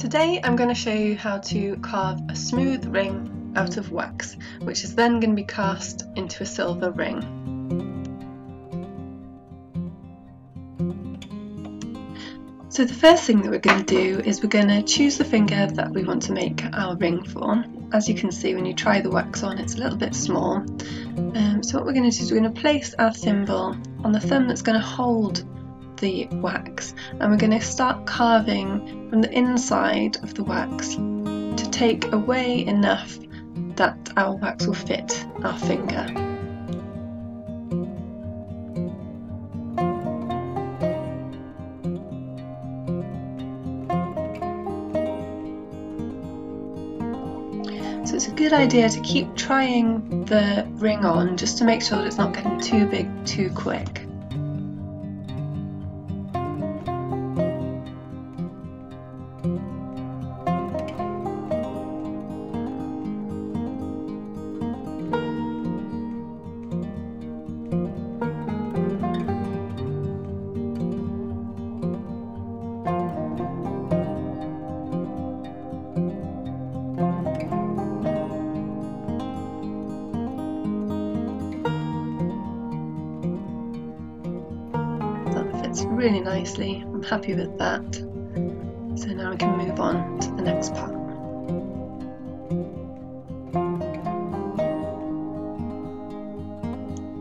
Today I'm going to show you how to carve a smooth ring out of wax, which is then going to be cast into a silver ring. So the first thing that we're going to do is we're going to choose the finger that we want to make our ring for. As you can see when you try the wax on it's a little bit small. Um, so what we're going to do is we're going to place our thimble on the thumb that's going to hold the wax and we're going to start carving from the inside of the wax to take away enough that our wax will fit our finger. So it's a good idea to keep trying the ring on just to make sure that it's not getting too big too quick. Really nicely. I'm happy with that. So now we can move on to the next part.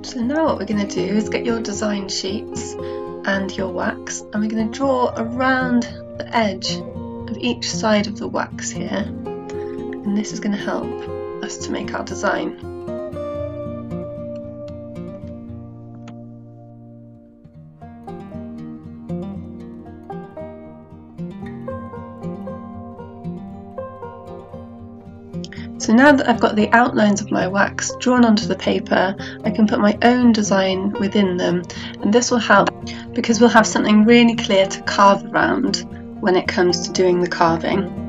So now what we're going to do is get your design sheets and your wax and we're going to draw around the edge of each side of the wax here and this is going to help us to make our design. So now that I've got the outlines of my wax drawn onto the paper, I can put my own design within them and this will help because we'll have something really clear to carve around when it comes to doing the carving.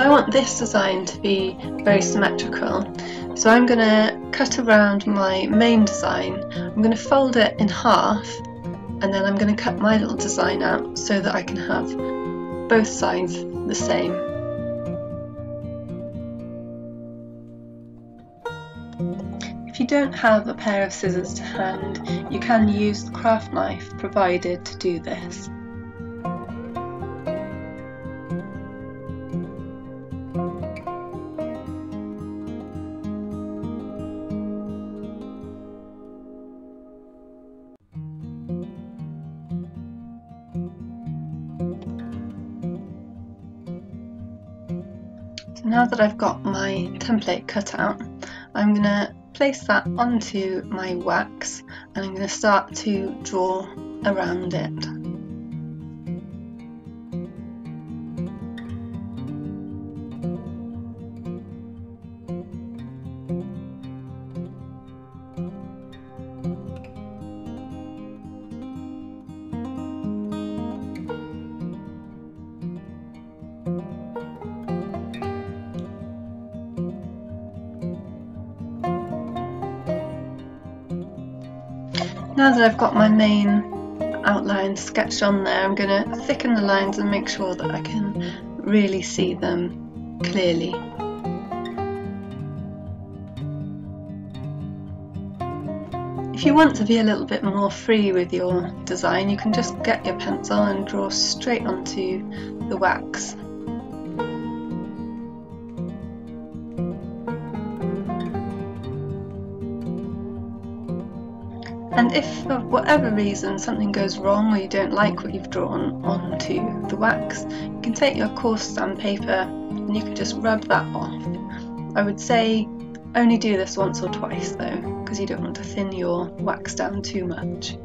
I want this design to be very symmetrical. So I'm going to cut around my main design, I'm going to fold it in half and then I'm going to cut my little design out so that I can have both sides the same. If you don't have a pair of scissors to hand, you can use the craft knife provided to do this. Now that I've got my template cut out, I'm going to place that onto my wax and I'm going to start to draw around it. Now that I've got my main outline sketched on there, I'm going to thicken the lines and make sure that I can really see them clearly. If you want to be a little bit more free with your design, you can just get your pencil and draw straight onto the wax. And if for whatever reason something goes wrong or you don't like what you've drawn onto the wax, you can take your coarse sandpaper and you can just rub that off. I would say only do this once or twice though, because you don't want to thin your wax down too much.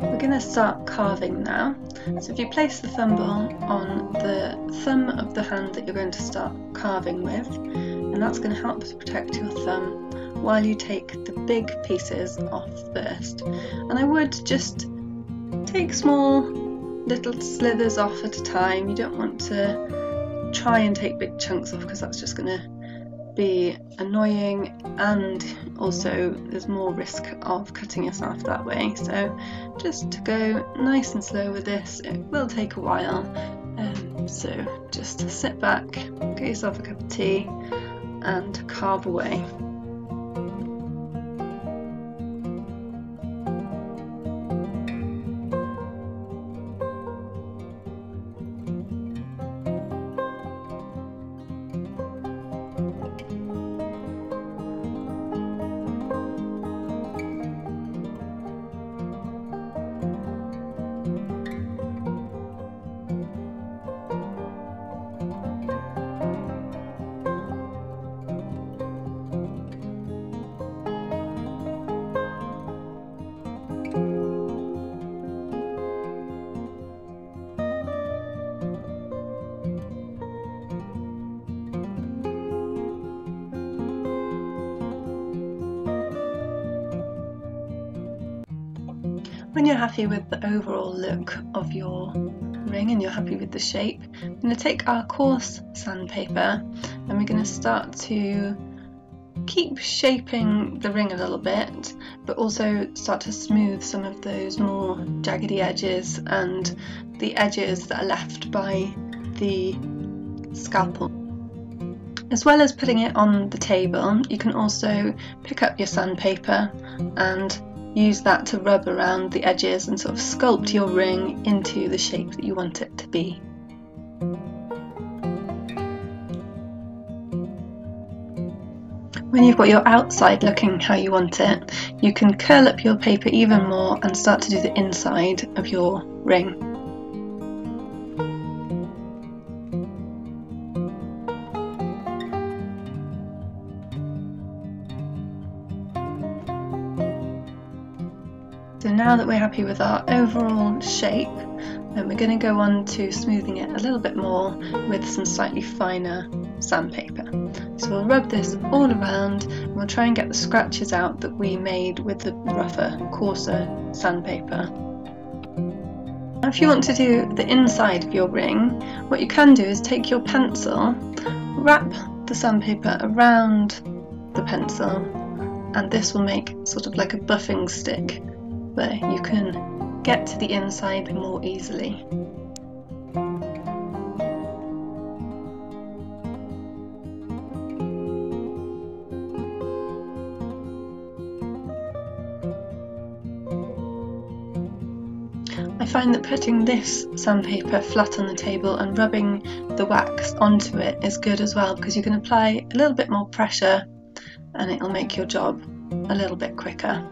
We're going to start carving now. So if you place the thumb on the thumb of the hand that you're going to start carving with, and that's going to help to protect your thumb while you take the big pieces off first. And I would just take small little slithers off at a time. You don't want to try and take big chunks off because that's just going to be annoying and also there's more risk of cutting yourself that way so just to go nice and slow with this it will take a while um, so just sit back get yourself a cup of tea and carve away When you're happy with the overall look of your ring and you're happy with the shape, I'm going to take our coarse sandpaper and we're going to start to keep shaping the ring a little bit but also start to smooth some of those more jaggedy edges and the edges that are left by the scalpel. As well as putting it on the table, you can also pick up your sandpaper and use that to rub around the edges and sort of sculpt your ring into the shape that you want it to be. When you've got your outside looking how you want it, you can curl up your paper even more and start to do the inside of your ring. So now that we're happy with our overall shape, then we're going to go on to smoothing it a little bit more with some slightly finer sandpaper. So we'll rub this all around and we'll try and get the scratches out that we made with the rougher, coarser sandpaper. Now if you want to do the inside of your ring, what you can do is take your pencil, wrap the sandpaper around the pencil and this will make sort of like a buffing stick where you can get to the inside more easily. I find that putting this sandpaper flat on the table and rubbing the wax onto it is good as well because you can apply a little bit more pressure and it'll make your job a little bit quicker.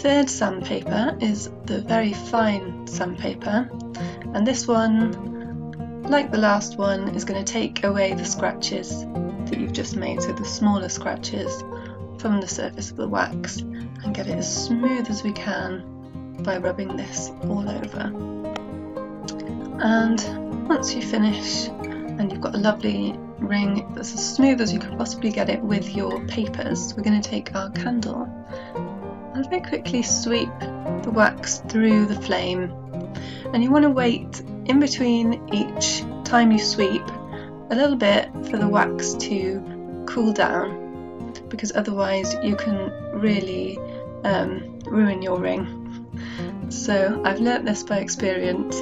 Third sandpaper is the very fine sandpaper and this one, like the last one, is going to take away the scratches that you've just made, so the smaller scratches from the surface of the wax and get it as smooth as we can by rubbing this all over. And once you finish and you've got a lovely ring that's as smooth as you can possibly get it with your papers, we're going to take our candle and very quickly sweep the wax through the flame. And you want to wait in between each time you sweep a little bit for the wax to cool down because otherwise you can really um, ruin your ring. So I've learnt this by experience.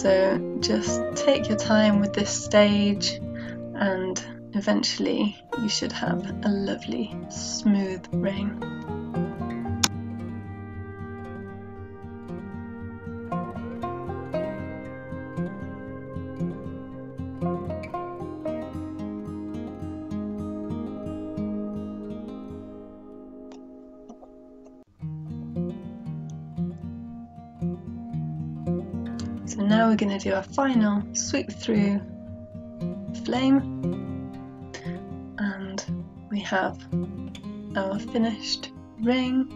So just take your time with this stage and eventually you should have a lovely smooth ring. Now we're going to do our final sweep through flame and we have our finished ring,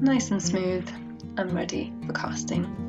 nice and smooth and ready for casting.